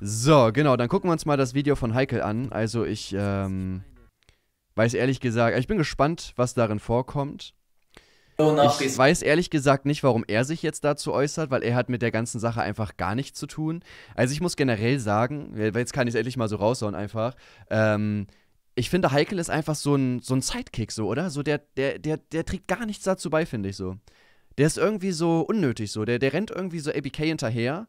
So, genau, dann gucken wir uns mal das Video von Heikel an. Also ich ähm, weiß ehrlich gesagt, ich bin gespannt, was darin vorkommt. Ich weiß ehrlich gesagt nicht, warum er sich jetzt dazu äußert, weil er hat mit der ganzen Sache einfach gar nichts zu tun. Also ich muss generell sagen, jetzt kann ich es endlich mal so raushauen einfach, ähm, ich finde, Heikel ist einfach so ein, so ein Sidekick, so, oder? So, der, der, der, der trägt gar nichts dazu bei, finde ich so. Der ist irgendwie so unnötig, so. Der, der rennt irgendwie so ABK hinterher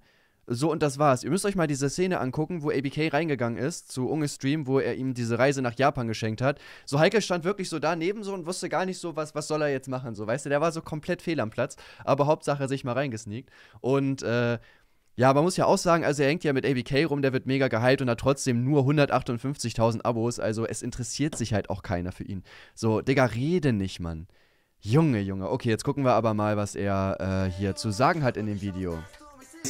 so, und das war's. Ihr müsst euch mal diese Szene angucken, wo ABK reingegangen ist zu Unge Stream, wo er ihm diese Reise nach Japan geschenkt hat. So, Heike stand wirklich so daneben so und wusste gar nicht so, was, was soll er jetzt machen. So, weißt du, der war so komplett fehl am Platz. Aber Hauptsache sich mal reingesneakt. Und, äh, ja, man muss ja auch sagen, also er hängt ja mit ABK rum, der wird mega gehypt und hat trotzdem nur 158.000 Abos. Also es interessiert sich halt auch keiner für ihn. So, Digga, rede nicht, Mann. Junge, Junge. Okay, jetzt gucken wir aber mal, was er äh, hier zu sagen hat in dem Video.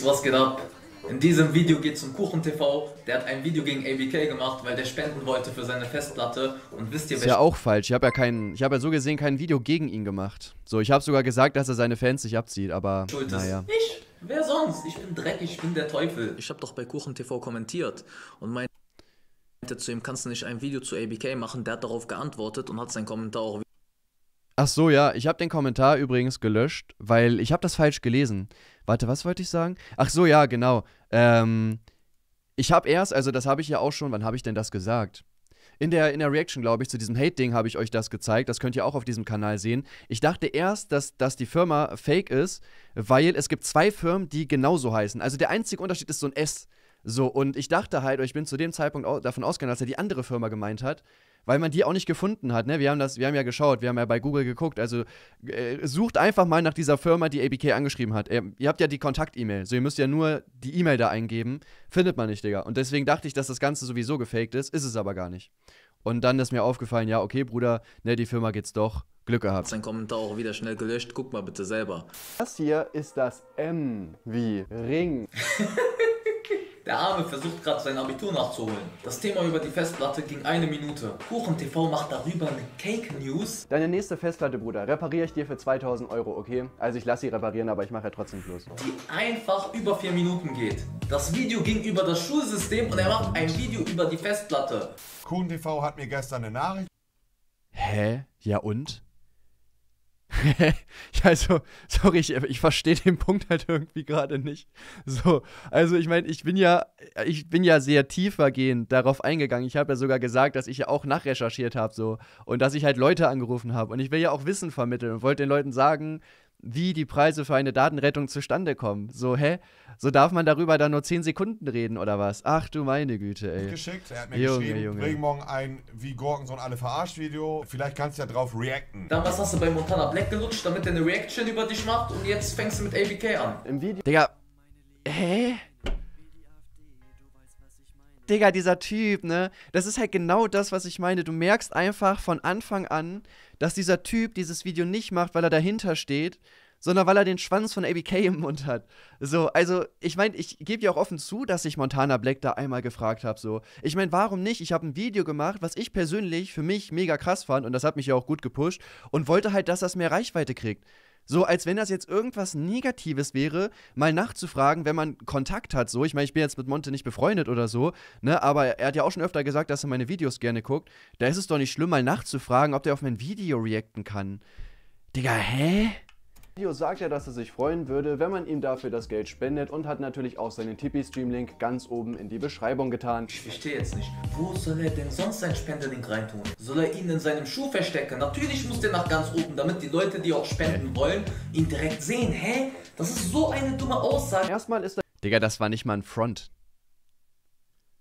Was geht ab? In diesem Video geht es um Kuchen TV. Der hat ein Video gegen ABK gemacht, weil der spenden wollte für seine Festplatte. Und wisst ihr, Ist ja auch falsch. Ich habe ja kein, ich habe ja so gesehen kein Video gegen ihn gemacht. So, ich habe sogar gesagt, dass er seine Fans sich abzieht, aber Schuld naja. Ich? Wer sonst? Ich bin dreckig, ich bin der Teufel. Ich habe doch bei Kuchen TV kommentiert und meinte zu ihm, kannst du nicht ein Video zu ABK machen? Der hat darauf geantwortet und hat seinen Kommentar auch Ach so, ja, ich habe den Kommentar übrigens gelöscht, weil ich habe das falsch gelesen. Warte, was wollte ich sagen? Ach so, ja, genau. Ähm, ich habe erst, also das habe ich ja auch schon, wann habe ich denn das gesagt? In der, in der Reaction, glaube ich, zu diesem Hate-Ding habe ich euch das gezeigt. Das könnt ihr auch auf diesem Kanal sehen. Ich dachte erst, dass, dass die Firma fake ist, weil es gibt zwei Firmen, die genauso heißen. Also der einzige Unterschied ist so ein S. So, und ich dachte halt, oder ich bin zu dem Zeitpunkt davon ausgegangen, dass er die andere Firma gemeint hat weil man die auch nicht gefunden hat. Ne? Wir, haben das, wir haben ja geschaut, wir haben ja bei Google geguckt. Also äh, sucht einfach mal nach dieser Firma, die ABK angeschrieben hat. Äh, ihr habt ja die Kontakt-E-Mail, so ihr müsst ja nur die E-Mail da eingeben. Findet man nicht, Digga. Und deswegen dachte ich, dass das Ganze sowieso gefaked ist, ist es aber gar nicht. Und dann ist mir aufgefallen, ja, okay, Bruder, ne, die Firma geht's doch. Glück gehabt. Sein Kommentar auch wieder schnell gelöscht. Guck mal bitte selber. Das hier ist das M wie Ring. Der Arme versucht gerade sein Abitur nachzuholen. Das Thema über die Festplatte ging eine Minute. Kuchen TV macht darüber eine Cake News. Deine nächste Festplatte, Bruder, repariere ich dir für 2000 Euro, okay? Also ich lasse sie reparieren, aber ich mache ja trotzdem Plus. Die einfach über vier Minuten geht. Das Video ging über das Schulsystem und er macht ein Video über die Festplatte. Kuchen TV hat mir gestern eine Nachricht. Hä? Ja und? also, sorry, ich, ich verstehe den Punkt halt irgendwie gerade nicht. So, also ich meine, ich bin ja, ich bin ja sehr tiefergehend darauf eingegangen. Ich habe ja sogar gesagt, dass ich ja auch nachrecherchiert habe, so und dass ich halt Leute angerufen habe und ich will ja auch Wissen vermitteln und wollte den Leuten sagen, wie die Preise für eine Datenrettung zustande kommen. So, hä? So darf man darüber dann nur 10 Sekunden reden oder was? Ach du meine Güte, ey. Geschickt. Er hat mir Junge, geschrieben, Junge. bring morgen ein wie Gorgonson alle verarscht Video. Vielleicht kannst du ja drauf reacten. Dann was hast du bei Montana Black gelutscht, damit er eine Reaction über dich macht und jetzt fängst du mit ABK an. Im Video. Digga. Hä? Digga, dieser Typ, ne? Das ist halt genau das, was ich meine. Du merkst einfach von Anfang an, dass dieser Typ dieses Video nicht macht, weil er dahinter steht, sondern weil er den Schwanz von ABK im Mund hat. So, also, ich meine, ich gebe ja auch offen zu, dass ich Montana Black da einmal gefragt habe. So, ich meine, warum nicht? Ich habe ein Video gemacht, was ich persönlich für mich mega krass fand und das hat mich ja auch gut gepusht und wollte halt, dass das mehr Reichweite kriegt. So, als wenn das jetzt irgendwas Negatives wäre, mal nachzufragen, wenn man Kontakt hat. So, ich meine, ich bin jetzt mit Monte nicht befreundet oder so, ne? Aber er hat ja auch schon öfter gesagt, dass er meine Videos gerne guckt. Da ist es doch nicht schlimm, mal nachzufragen, ob der auf mein Video reacten kann. Digga, hä? Video sagt er, dass er sich freuen würde, wenn man ihm dafür das Geld spendet und hat natürlich auch seinen Tipeee-Stream-Link ganz oben in die Beschreibung getan. Ich verstehe jetzt nicht, wo soll er denn sonst seinen Spendelink reintun? Soll er ihn in seinem Schuh verstecken? Natürlich muss der nach ganz oben, damit die Leute, die auch spenden wollen, ihn direkt sehen. Hä? Das ist so eine dumme Aussage. Erstmal ist er... Digga, das war nicht mal ein Front.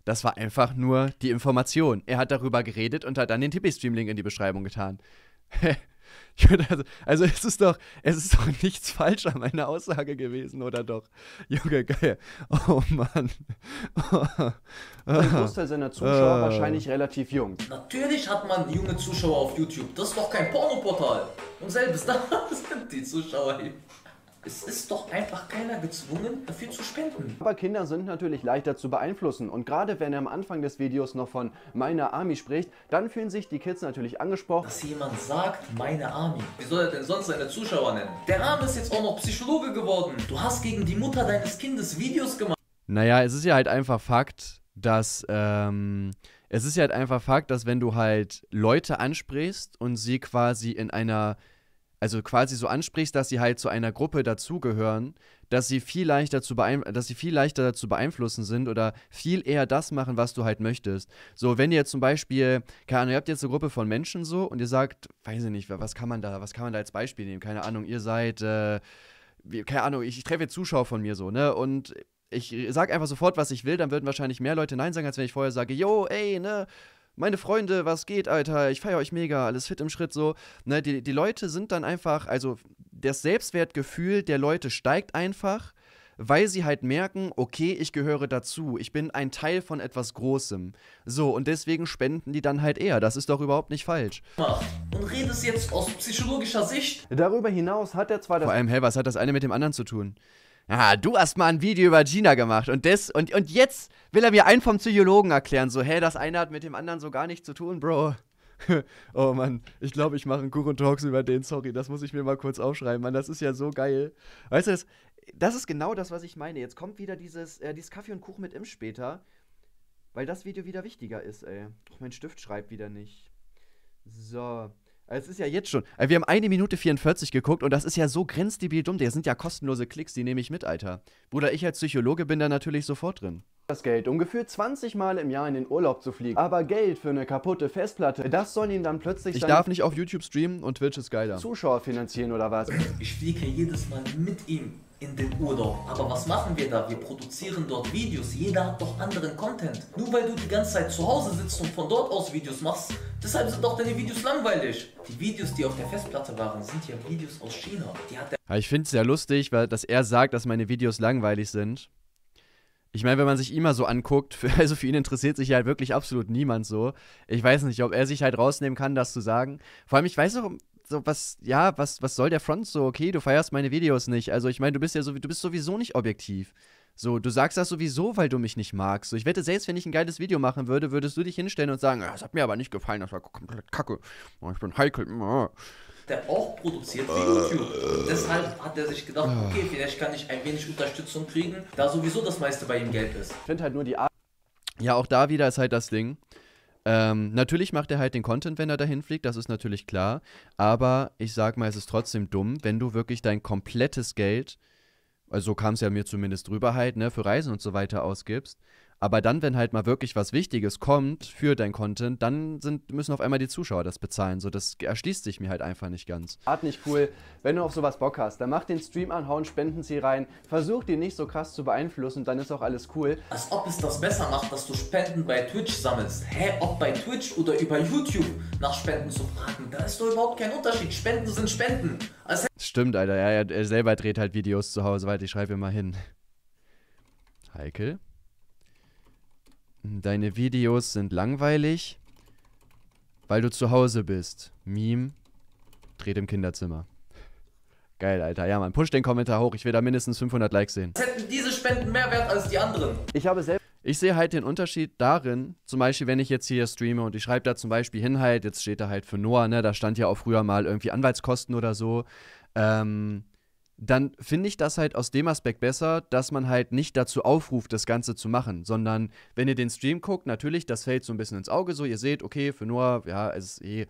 Das war einfach nur die Information. Er hat darüber geredet und hat dann den Tipeee-Stream-Link in die Beschreibung getan. Also, also es ist doch, es ist doch nichts falsch an meiner Aussage gewesen, oder doch? Junge, geil. Oh Mann. Ein Großteil seiner Zuschauer uh. wahrscheinlich relativ jung. Natürlich hat man junge Zuschauer auf YouTube. Das ist doch kein Pornoportal. Und selbst da sind die Zuschauer eben. Es ist doch einfach keiner gezwungen, dafür zu spenden. Aber Kinder sind natürlich leichter zu beeinflussen und gerade wenn er am Anfang des Videos noch von meiner Army spricht, dann fühlen sich die Kids natürlich angesprochen. Dass jemand sagt, meine Army. Wie soll er denn sonst seine Zuschauer nennen? Der Arme ist jetzt auch noch Psychologe geworden. Du hast gegen die Mutter deines Kindes Videos gemacht. Naja, es ist ja halt einfach Fakt, dass ähm, es ist ja halt einfach Fakt, dass wenn du halt Leute ansprichst und sie quasi in einer, also quasi so ansprichst, dass sie halt zu einer Gruppe dazugehören, dass sie viel leichter zu dass sie viel leichter zu beeinflussen sind oder viel eher das machen, was du halt möchtest. So, wenn ihr zum Beispiel, keine Ahnung, ihr habt jetzt eine Gruppe von Menschen so und ihr sagt, weiß ich nicht, was kann man da, was kann man da als Beispiel nehmen? Keine Ahnung, ihr seid, äh, keine Ahnung, ich, ich treffe jetzt Zuschauer von mir so, ne? Und ich sage einfach sofort, was ich will, dann würden wahrscheinlich mehr Leute Nein sagen, als wenn ich vorher sage, yo, ey, ne, meine Freunde, was geht, Alter, ich feiere euch mega, alles fit im Schritt so. Ne, die, die Leute sind dann einfach, also das Selbstwertgefühl der Leute steigt einfach, weil sie halt merken, okay, ich gehöre dazu, ich bin ein Teil von etwas Großem. So, und deswegen spenden die dann halt eher. Das ist doch überhaupt nicht falsch. Und redest jetzt aus psychologischer Sicht. Darüber hinaus hat er zwar das. Vor allem, hä, was hat das eine mit dem anderen zu tun? Ah, du hast mal ein Video über Gina gemacht und, das, und, und jetzt will er mir einen vom Psychologen erklären. So, hä, das eine hat mit dem anderen so gar nichts zu tun, Bro. oh Mann, ich glaube, ich mache einen Kuchen Talks über den. Sorry, das muss ich mir mal kurz aufschreiben, Mann. Das ist ja so geil. Weißt du, das, das ist genau das, was ich meine. Jetzt kommt wieder dieses, äh, dieses Kaffee und Kuchen mit im später, weil das Video wieder wichtiger ist, ey. Doch mein Stift schreibt wieder nicht. So. Es ist ja jetzt schon. Wir haben eine Minute 44 geguckt und das ist ja so grenzdebil dumm. Das sind ja kostenlose Klicks, die nehme ich mit, Alter. Bruder, ich als Psychologe bin da natürlich sofort drin. Das Geld, um gefühlt 20 Mal im Jahr in den Urlaub zu fliegen. Aber Geld für eine kaputte Festplatte, das soll ihn dann plötzlich. Ich darf nicht auf YouTube streamen und Twitch ist geiler. Zuschauer finanzieren oder was? Ich fliege jedes Mal mit ihm in den Urlaub. Aber was machen wir da? Wir produzieren dort Videos. Jeder hat doch anderen Content. Nur weil du die ganze Zeit zu Hause sitzt und von dort aus Videos machst, deshalb sind doch deine Videos langweilig. Die Videos, die auf der Festplatte waren, sind ja Videos aus China. Die hat ja, ich finde es sehr lustig, weil dass er sagt, dass meine Videos langweilig sind. Ich meine, wenn man sich immer so anguckt, für, also für ihn interessiert sich halt wirklich absolut niemand so. Ich weiß nicht, ob er sich halt rausnehmen kann, das zu sagen. Vor allem, ich weiß auch, so was, ja, was, was soll der Front so? Okay, du feierst meine Videos nicht. Also ich meine, du bist ja so, du bist sowieso nicht objektiv. So, du sagst das sowieso, weil du mich nicht magst. So, ich wette, selbst wenn ich ein geiles Video machen würde, würdest du dich hinstellen und sagen, das hat mir aber nicht gefallen, das war komplett kacke. Oh, ich bin heikel. Oh. Der auch produziert für YouTube. Und deshalb hat er sich gedacht, okay, vielleicht kann ich ein wenig Unterstützung kriegen, da sowieso das meiste bei ihm Geld ist. Ich finde halt nur die Art. Ja, auch da wieder ist halt das Ding. Ähm, natürlich macht er halt den Content, wenn er dahin fliegt, das ist natürlich klar. Aber ich sag mal, es ist trotzdem dumm, wenn du wirklich dein komplettes Geld, also so kam es ja mir zumindest drüber halt, ne, für Reisen und so weiter ausgibst aber dann, wenn halt mal wirklich was Wichtiges kommt für dein Content, dann sind, müssen auf einmal die Zuschauer das bezahlen. So, das erschließt sich mir halt einfach nicht ganz. Art nicht cool. Wenn du auf sowas Bock hast, dann mach den Stream an, hau einen Spendenziel rein, versuch den nicht so krass zu beeinflussen, dann ist auch alles cool. Als ob es das besser macht, dass du Spenden bei Twitch sammelst. Hä, ob bei Twitch oder über YouTube nach Spenden zu fragen, da ist doch überhaupt kein Unterschied. Spenden sind Spenden. Also Stimmt, Alter. Ja, er selber dreht halt Videos zu Hause, warte, ich schreibe mal hin. Heikel? Deine Videos sind langweilig, weil du zu Hause bist. Meme dreht im Kinderzimmer. Geil, Alter. Ja, man, push den Kommentar hoch. Ich will da mindestens 500 Likes sehen. Hätten diese Spenden mehr Wert als die anderen. Ich habe selbst. Ich sehe halt den Unterschied darin, zum Beispiel, wenn ich jetzt hier streame und ich schreibe da zum Beispiel hin halt, jetzt steht da halt für Noah, ne, da stand ja auch früher mal irgendwie Anwaltskosten oder so. Ähm, dann finde ich das halt aus dem Aspekt besser, dass man halt nicht dazu aufruft, das Ganze zu machen, sondern wenn ihr den Stream guckt, natürlich, das fällt so ein bisschen ins Auge, so. Ihr seht, okay, für Noah, ja, es ist eh,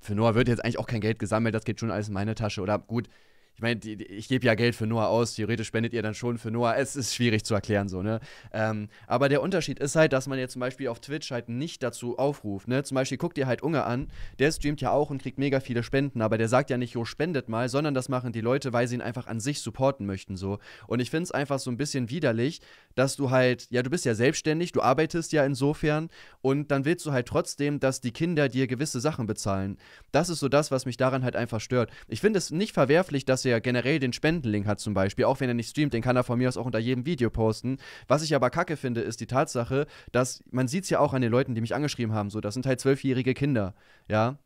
für Noah wird jetzt eigentlich auch kein Geld gesammelt, das geht schon alles in meine Tasche. Oder gut, ich meine, ich gebe ja Geld für Noah aus, theoretisch spendet ihr dann schon für Noah. Es ist schwierig zu erklären, so, ne? Ähm, aber der Unterschied ist halt, dass man jetzt zum Beispiel auf Twitch halt nicht dazu aufruft, ne? Zum Beispiel guckt ihr halt Unge an, der streamt ja auch und kriegt mega viele Spenden, aber der sagt ja nicht, jo, spendet mal, sondern das machen die Leute, weil sie ihn einfach an sich supporten möchten, so. Und ich finde es einfach so ein bisschen widerlich, dass du halt, ja, du bist ja selbstständig, du arbeitest ja insofern und dann willst du halt trotzdem, dass die Kinder dir gewisse Sachen bezahlen. Das ist so das, was mich daran halt einfach stört. Ich finde es nicht verwerflich, dass er generell den Spendenlink hat zum Beispiel, auch wenn er nicht streamt, den kann er von mir aus auch unter jedem Video posten. Was ich aber kacke finde, ist die Tatsache, dass, man sieht es ja auch an den Leuten, die mich angeschrieben haben, so, das sind halt zwölfjährige Kinder, ja.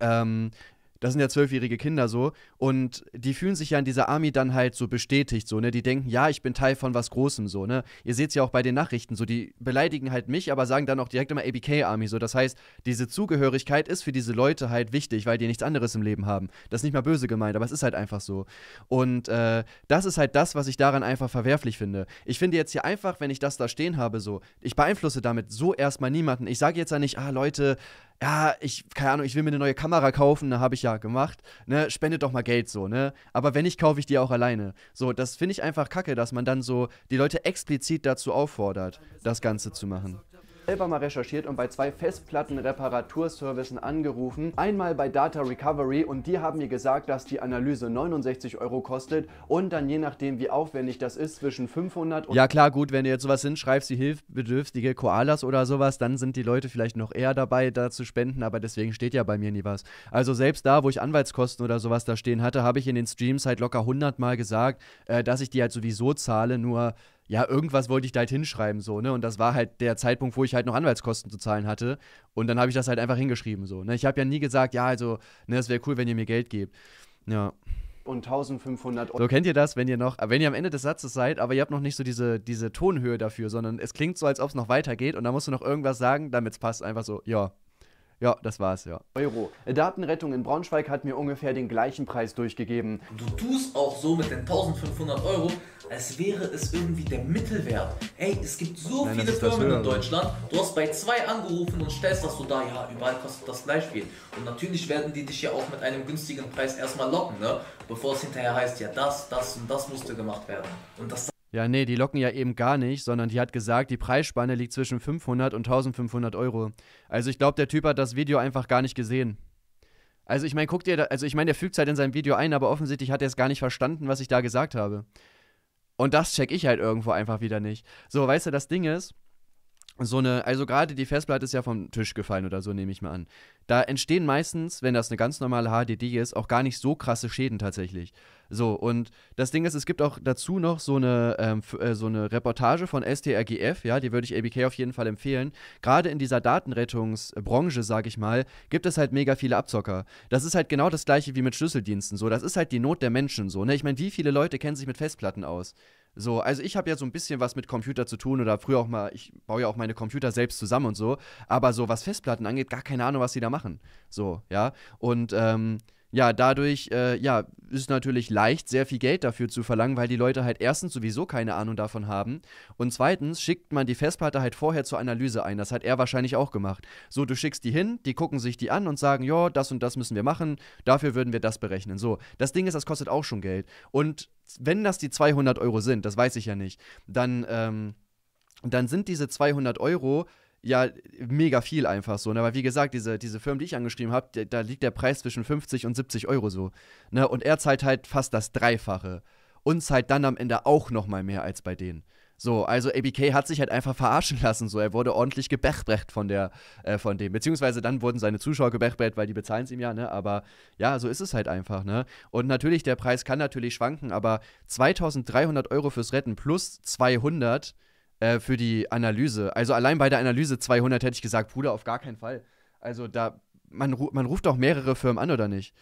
Ähm, das sind ja zwölfjährige Kinder so und die fühlen sich ja in dieser Army dann halt so bestätigt so, ne? Die denken, ja, ich bin Teil von was Großem so, ne? Ihr seht es ja auch bei den Nachrichten so, die beleidigen halt mich, aber sagen dann auch direkt immer ABK Army so. Das heißt, diese Zugehörigkeit ist für diese Leute halt wichtig, weil die nichts anderes im Leben haben. Das ist nicht mal böse gemeint, aber es ist halt einfach so. Und äh, das ist halt das, was ich daran einfach verwerflich finde. Ich finde jetzt hier einfach, wenn ich das da stehen habe, so, ich beeinflusse damit so erstmal niemanden. Ich sage jetzt ja nicht, ah Leute, ja, ich, keine Ahnung, ich will mir eine neue Kamera kaufen, ne, habe ich ja gemacht, ne, spendet doch mal Geld so, ne, aber wenn nicht, kaufe ich die auch alleine. So, das finde ich einfach kacke, dass man dann so die Leute explizit dazu auffordert, das Ganze zu machen selber mal recherchiert und bei zwei Festplattenreparaturservicen angerufen. Einmal bei Data Recovery und die haben mir gesagt, dass die Analyse 69 Euro kostet und dann je nachdem, wie aufwendig das ist, zwischen 500 und... Ja klar, gut, wenn du jetzt sowas hinschreibst wie hilfbedürftige Koalas oder sowas, dann sind die Leute vielleicht noch eher dabei, da zu spenden, aber deswegen steht ja bei mir nie was. Also selbst da, wo ich Anwaltskosten oder sowas da stehen hatte, habe ich in den Streams halt locker 100 Mal gesagt, äh, dass ich die halt sowieso zahle, nur ja, irgendwas wollte ich da halt hinschreiben, so, ne? Und das war halt der Zeitpunkt, wo ich halt noch Anwaltskosten zu zahlen hatte. Und dann habe ich das halt einfach hingeschrieben, so. Ne? Ich habe ja nie gesagt, ja, also, ne, es wäre cool, wenn ihr mir Geld gebt. Ja. Und 1500 Euro. So kennt ihr das, wenn ihr noch, wenn ihr am Ende des Satzes seid, aber ihr habt noch nicht so diese, diese Tonhöhe dafür, sondern es klingt so, als ob es noch weitergeht und da musst du noch irgendwas sagen, damit es passt. Einfach so, ja, ja, das war's, ja. Euro. Datenrettung in Braunschweig hat mir ungefähr den gleichen Preis durchgegeben. Du tust auch so mit den 1500 Euro, als wäre es irgendwie der Mittelwert. Ey, es gibt so Nein, viele Firmen in Deutschland. Du hast bei zwei angerufen und stellst das so da, ja, überall kostet das gleich viel. Und natürlich werden die dich ja auch mit einem günstigen Preis erstmal locken, ne? Bevor es hinterher heißt, ja, das, das und das musste gemacht werden. Und das ja, nee, die locken ja eben gar nicht, sondern die hat gesagt, die Preisspanne liegt zwischen 500 und 1500 Euro. Also ich glaube, der Typ hat das Video einfach gar nicht gesehen. Also ich meine, guck dir, da, also ich meine, der fügt es halt in seinem Video ein, aber offensichtlich hat er es gar nicht verstanden, was ich da gesagt habe. Und das check ich halt irgendwo einfach wieder nicht. So, weißt du, das Ding ist, so eine, also gerade die Festplatte ist ja vom Tisch gefallen oder so, nehme ich mal an. Da entstehen meistens, wenn das eine ganz normale HDD ist, auch gar nicht so krasse Schäden tatsächlich. So, und das Ding ist, es gibt auch dazu noch so eine, ähm, äh, so eine Reportage von STRGF, ja, die würde ich ABK auf jeden Fall empfehlen. Gerade in dieser Datenrettungsbranche, sag ich mal, gibt es halt mega viele Abzocker. Das ist halt genau das gleiche wie mit Schlüsseldiensten, so. Das ist halt die Not der Menschen, so, ne? Ich meine, wie viele Leute kennen sich mit Festplatten aus? So, also ich habe ja so ein bisschen was mit Computer zu tun oder früher auch mal, ich baue ja auch meine Computer selbst zusammen und so, aber so was Festplatten angeht, gar keine Ahnung, was die da machen. So, ja. Und ähm, ja, dadurch äh, ja, ist natürlich leicht, sehr viel Geld dafür zu verlangen, weil die Leute halt erstens sowieso keine Ahnung davon haben und zweitens schickt man die Festplatte halt vorher zur Analyse ein. Das hat er wahrscheinlich auch gemacht. So, du schickst die hin, die gucken sich die an und sagen, ja, das und das müssen wir machen, dafür würden wir das berechnen. So, das Ding ist, das kostet auch schon Geld. Und wenn das die 200 Euro sind, das weiß ich ja nicht, dann, ähm, dann sind diese 200 Euro ja mega viel einfach so. Ne? Aber wie gesagt, diese, diese Firmen, die ich angeschrieben habe, da liegt der Preis zwischen 50 und 70 Euro so. Ne? Und er zahlt halt fast das Dreifache. Und zahlt dann am Ende auch noch mal mehr als bei denen. So, also ABK hat sich halt einfach verarschen lassen. So, er wurde ordentlich gebechbrecht von der, äh, von dem. Beziehungsweise dann wurden seine Zuschauer gebechbrecht, weil die bezahlen es ihm ja, ne? Aber ja, so ist es halt einfach, ne? Und natürlich, der Preis kann natürlich schwanken, aber 2300 Euro fürs Retten plus 200 äh, für die Analyse. Also allein bei der Analyse 200 hätte ich gesagt, Bruder, auf gar keinen Fall. Also da, man, man ruft doch mehrere Firmen an, oder nicht?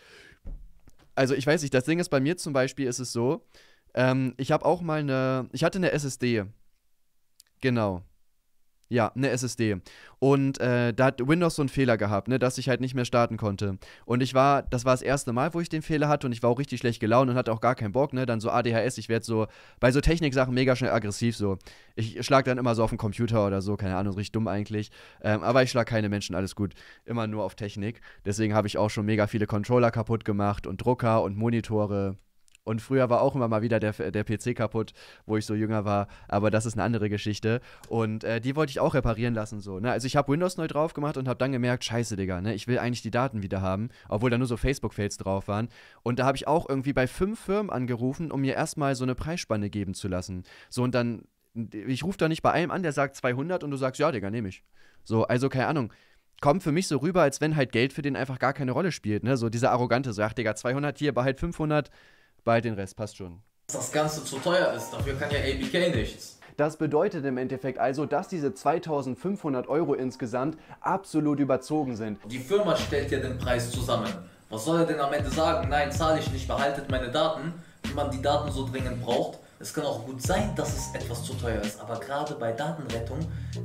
Also ich weiß nicht, das Ding ist, bei mir zum Beispiel ist es so, ähm, ich habe auch mal eine, ich hatte eine SSD. Genau. Ja, eine SSD. Und äh, da hat Windows so einen Fehler gehabt, ne, dass ich halt nicht mehr starten konnte. Und ich war, das war das erste Mal, wo ich den Fehler hatte und ich war auch richtig schlecht gelaunt und hatte auch gar keinen Bock, ne? Dann so ADHS, ich werde so bei so Techniksachen mega schnell aggressiv so. Ich schlag dann immer so auf den Computer oder so, keine Ahnung, richtig dumm eigentlich. Ähm, aber ich schlag keine Menschen, alles gut. Immer nur auf Technik. Deswegen habe ich auch schon mega viele Controller kaputt gemacht und Drucker und Monitore und früher war auch immer mal wieder der, der PC kaputt, wo ich so jünger war. Aber das ist eine andere Geschichte. Und äh, die wollte ich auch reparieren lassen. So, ne? Also ich habe Windows neu drauf gemacht und habe dann gemerkt, scheiße, Digga, ne? ich will eigentlich die Daten wieder haben. Obwohl da nur so Facebook-Fails drauf waren. Und da habe ich auch irgendwie bei fünf Firmen angerufen, um mir erstmal so eine Preisspanne geben zu lassen. So, und dann, ich rufe da nicht bei einem an, der sagt 200 und du sagst, ja, Digga, nehme ich. So, also keine Ahnung kommt für mich so rüber, als wenn halt Geld für den einfach gar keine Rolle spielt, ne? So dieser arrogante, so, ach Digga, 200 hier, behalt 500, Bald den Rest, passt schon. Dass das Ganze zu teuer ist, dafür kann ja ABK nichts. Das bedeutet im Endeffekt also, dass diese 2500 Euro insgesamt absolut überzogen sind. Die Firma stellt ja den Preis zusammen. Was soll er denn am Ende sagen? Nein, zahle ich nicht, behaltet meine Daten, wenn man die Daten so dringend braucht. Es kann auch gut sein, dass es etwas zu teuer ist, aber gerade bei Datenrettung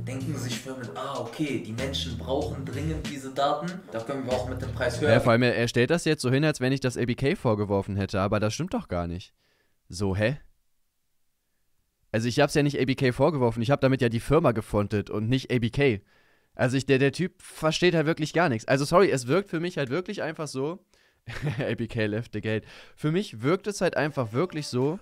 denken sich Firmen, ah okay, die Menschen brauchen dringend diese Daten, da können wir auch mit dem Preis höher. Ja, vor allem, er stellt das jetzt so hin, als wenn ich das ABK vorgeworfen hätte, aber das stimmt doch gar nicht. So, hä? Also ich habe es ja nicht ABK vorgeworfen, ich habe damit ja die Firma gefontet und nicht ABK. Also ich, der, der Typ versteht halt wirklich gar nichts. Also sorry, es wirkt für mich halt wirklich einfach so. ABK left the gate. Für mich wirkt es halt einfach wirklich so,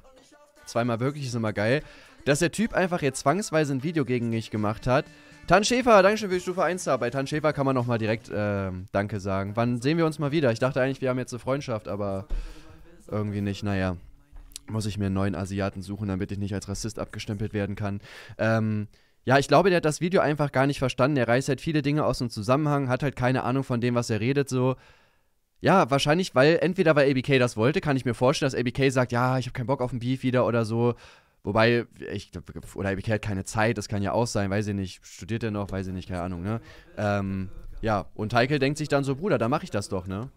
zweimal wirklich ist immer geil, dass der Typ einfach jetzt zwangsweise ein Video gegen mich gemacht hat. Tan Schäfer, Dankeschön für die Stufe 1 da. Bei Tan Schäfer kann man nochmal direkt äh, Danke sagen. Wann sehen wir uns mal wieder? Ich dachte eigentlich, wir haben jetzt eine Freundschaft, aber irgendwie nicht. Naja, muss ich mir einen neuen Asiaten suchen, damit ich nicht als Rassist abgestempelt werden kann. Ähm, ja, ich glaube, der hat das Video einfach gar nicht verstanden. Er reißt halt viele Dinge aus dem Zusammenhang, hat halt keine Ahnung von dem, was er redet, so. Ja, wahrscheinlich, weil entweder weil ABK das wollte, kann ich mir vorstellen, dass ABK sagt, ja, ich habe keinen Bock auf ein Beef wieder oder so. Wobei, ich, oder ABK hat keine Zeit, das kann ja auch sein, weiß ich nicht, studiert er noch, weiß ich nicht, keine Ahnung, ne? Ähm, ja, und Heikel denkt sich dann so, Bruder, da mache ich das doch, ne?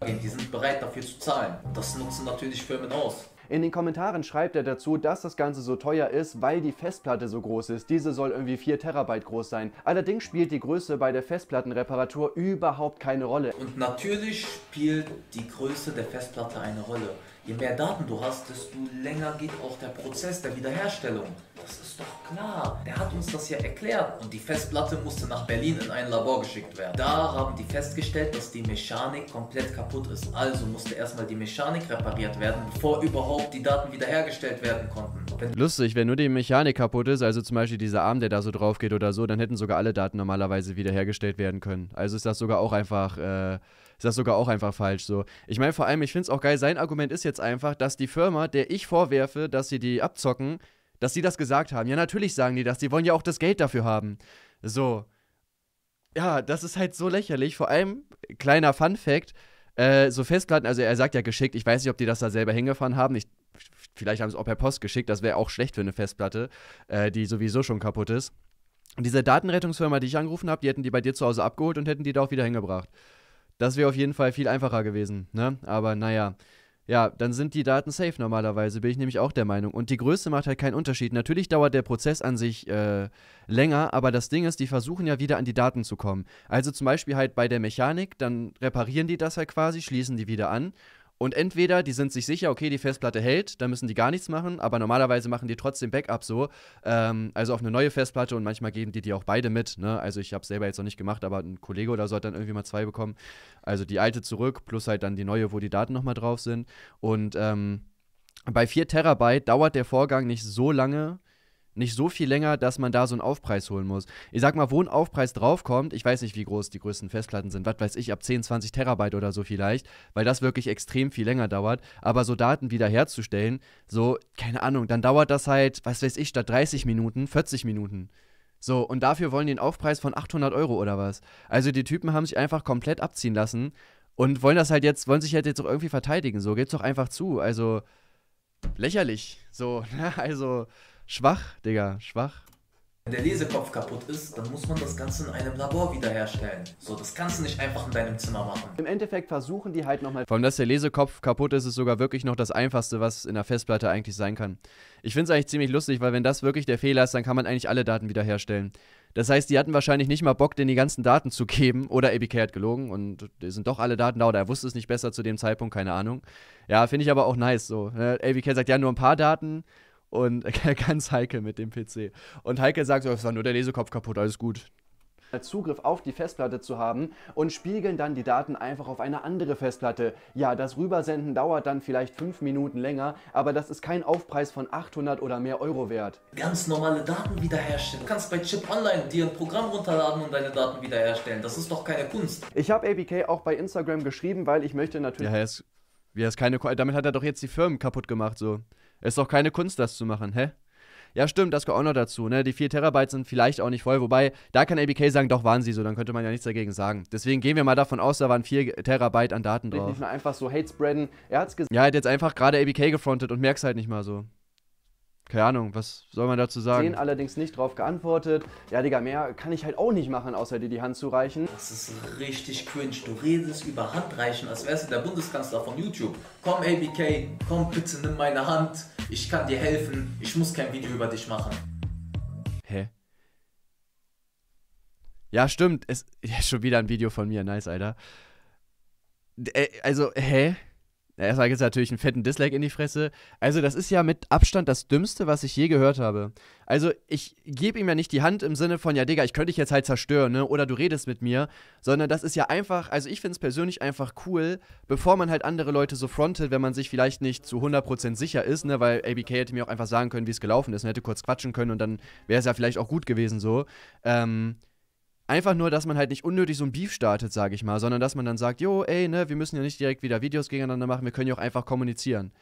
Die sind bereit dafür zu zahlen. Das nutzen natürlich Firmen aus. In den Kommentaren schreibt er dazu, dass das Ganze so teuer ist, weil die Festplatte so groß ist. Diese soll irgendwie 4 Terabyte groß sein. Allerdings spielt die Größe bei der Festplattenreparatur überhaupt keine Rolle. Und natürlich spielt die Größe der Festplatte eine Rolle. Je mehr Daten du hast, desto länger geht auch der Prozess der Wiederherstellung. Das ist doch klar. Der hat uns das ja erklärt. Und die Festplatte musste nach Berlin in ein Labor geschickt werden. Da haben die festgestellt, dass die Mechanik komplett kaputt ist. Also musste erstmal die Mechanik repariert werden, bevor überhaupt die Daten wiederhergestellt werden konnten. Wenn Lustig, wenn nur die Mechanik kaputt ist, also zum Beispiel dieser Arm, der da so drauf geht oder so, dann hätten sogar alle Daten normalerweise wiederhergestellt werden können. Also ist das sogar auch einfach. Äh ist das sogar auch einfach falsch so. Ich meine, vor allem, ich finde es auch geil, sein Argument ist jetzt einfach, dass die Firma, der ich vorwerfe, dass sie die abzocken, dass sie das gesagt haben. Ja, natürlich sagen die das. Die wollen ja auch das Geld dafür haben. So. Ja, das ist halt so lächerlich. Vor allem, kleiner Fun Fact, äh, so Festplatten, also er sagt ja geschickt, ich weiß nicht, ob die das da selber hingefahren haben. Ich, vielleicht haben sie es auch per Post geschickt, das wäre auch schlecht für eine Festplatte, äh, die sowieso schon kaputt ist. Und diese Datenrettungsfirma, die ich angerufen habe, die hätten die bei dir zu Hause abgeholt und hätten die da auch wieder hingebracht. Das wäre auf jeden Fall viel einfacher gewesen, ne? Aber naja ja, dann sind die Daten safe normalerweise, bin ich nämlich auch der Meinung. Und die Größe macht halt keinen Unterschied. Natürlich dauert der Prozess an sich äh, länger, aber das Ding ist, die versuchen ja wieder an die Daten zu kommen. Also zum Beispiel halt bei der Mechanik, dann reparieren die das halt quasi, schließen die wieder an und entweder die sind sich sicher, okay, die Festplatte hält, dann müssen die gar nichts machen, aber normalerweise machen die trotzdem Backup so. Ähm, also auf eine neue Festplatte und manchmal geben die die auch beide mit. Ne? Also ich habe es selber jetzt noch nicht gemacht, aber ein Kollege oder so hat dann irgendwie mal zwei bekommen. Also die alte zurück, plus halt dann die neue, wo die Daten nochmal drauf sind. Und ähm, bei 4 Terabyte dauert der Vorgang nicht so lange, nicht so viel länger, dass man da so einen Aufpreis holen muss. Ich sag mal, wo ein Aufpreis draufkommt, ich weiß nicht, wie groß die größten Festplatten sind, was weiß ich, ab 10, 20 Terabyte oder so vielleicht, weil das wirklich extrem viel länger dauert. Aber so Daten wiederherzustellen, so, keine Ahnung, dann dauert das halt, was weiß ich, statt 30 Minuten, 40 Minuten. So, und dafür wollen die einen Aufpreis von 800 Euro oder was. Also die Typen haben sich einfach komplett abziehen lassen und wollen das halt jetzt, wollen sich halt jetzt auch irgendwie verteidigen. So, geht's doch einfach zu. Also, lächerlich. So, also, Schwach, Digga, schwach. Wenn der Lesekopf kaputt ist, dann muss man das Ganze in einem Labor wiederherstellen. So, das kannst du nicht einfach in deinem Zimmer machen. Im Endeffekt versuchen die halt nochmal. Vor allem, dass der Lesekopf kaputt ist, ist sogar wirklich noch das Einfachste, was in der Festplatte eigentlich sein kann. Ich finde es eigentlich ziemlich lustig, weil wenn das wirklich der Fehler ist, dann kann man eigentlich alle Daten wiederherstellen. Das heißt, die hatten wahrscheinlich nicht mal Bock, denen die ganzen Daten zu geben. Oder ABK hat gelogen und die sind doch alle Daten da oder er wusste es nicht besser zu dem Zeitpunkt, keine Ahnung. Ja, finde ich aber auch nice so. Ne? ABK sagt ja nur ein paar Daten und ganz heikel mit dem PC. Und Heike sagt so, es war nur der Lesekopf kaputt, alles gut. Zugriff auf die Festplatte zu haben und spiegeln dann die Daten einfach auf eine andere Festplatte. Ja, das Rübersenden dauert dann vielleicht fünf Minuten länger, aber das ist kein Aufpreis von 800 oder mehr Euro wert. Ganz normale Daten wiederherstellen. Du kannst bei Chip Online dir ein Programm runterladen und deine Daten wiederherstellen. Das ist doch keine Kunst. Ich habe ABK auch bei Instagram geschrieben, weil ich möchte natürlich... Ja, er ist, er ist keine, damit hat er doch jetzt die Firmen kaputt gemacht, so. Ist doch keine Kunst, das zu machen, hä? Ja, stimmt, das gehört auch noch dazu. Ne? Die 4 Terabyte sind vielleicht auch nicht voll, wobei, da kann ABK sagen, doch waren sie so, dann könnte man ja nichts dagegen sagen. Deswegen gehen wir mal davon aus, da waren 4 Terabyte an Daten drauf. Nicht nur einfach so Hate spreaden. Er hat's gesagt. Ja, er hat jetzt einfach gerade ABK gefrontet und merk's halt nicht mal so. Keine Ahnung, was soll man dazu sagen? Den allerdings nicht drauf geantwortet. Ja, Digga, mehr kann ich halt auch nicht machen, außer dir die Hand zu reichen. Das ist richtig cringe. Du redest über Handreichen, als wärst du der Bundeskanzler von YouTube. Komm, ABK, komm bitte, nimm meine Hand. Ich kann dir helfen. Ich muss kein Video über dich machen. Hä? Ja, stimmt. Es ist schon wieder ein Video von mir. Nice, Alter. Äh, also, hä? Erstmal gibt es natürlich einen fetten Dislike in die Fresse. Also, das ist ja mit Abstand das Dümmste, was ich je gehört habe. Also, ich gebe ihm ja nicht die Hand im Sinne von, ja, Digga, ich könnte dich jetzt halt zerstören, ne? Oder du redest mit mir. Sondern das ist ja einfach, also ich finde es persönlich einfach cool, bevor man halt andere Leute so frontet, wenn man sich vielleicht nicht zu 100% sicher ist, ne? Weil ABK hätte mir auch einfach sagen können, wie es gelaufen ist und hätte kurz quatschen können und dann wäre es ja vielleicht auch gut gewesen so. Ähm Einfach nur, dass man halt nicht unnötig so ein Beef startet, sage ich mal, sondern dass man dann sagt, jo, ey, ne, wir müssen ja nicht direkt wieder Videos gegeneinander machen, wir können ja auch einfach kommunizieren.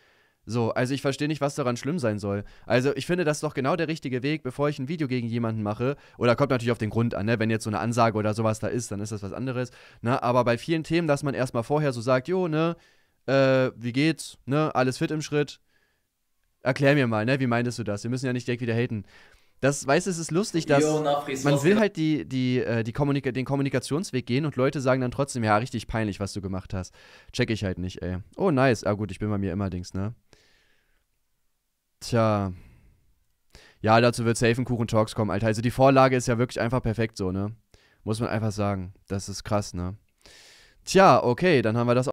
So, also ich verstehe nicht, was daran schlimm sein soll. Also ich finde, das ist doch genau der richtige Weg, bevor ich ein Video gegen jemanden mache. Oder kommt natürlich auf den Grund an, ne? Wenn jetzt so eine Ansage oder sowas da ist, dann ist das was anderes. Ne? Aber bei vielen Themen, dass man erstmal vorher so sagt, jo, ne, äh, wie geht's, ne, alles fit im Schritt. Erklär mir mal, ne, wie meintest du das? Wir müssen ja nicht direkt wieder haten. Das, weißt du, es ist lustig, dass man will halt die, die, äh, die Kommunika den Kommunikationsweg gehen und Leute sagen dann trotzdem, ja, richtig peinlich, was du gemacht hast. Check ich halt nicht, ey. Oh, nice. Ah, gut, ich bin bei mir immer Dings, ne? Tja. Ja, dazu wird safe Kuchen Talks kommen, Alter. Also die Vorlage ist ja wirklich einfach perfekt so, ne? Muss man einfach sagen. Das ist krass, ne? Tja, okay, dann haben wir das auch.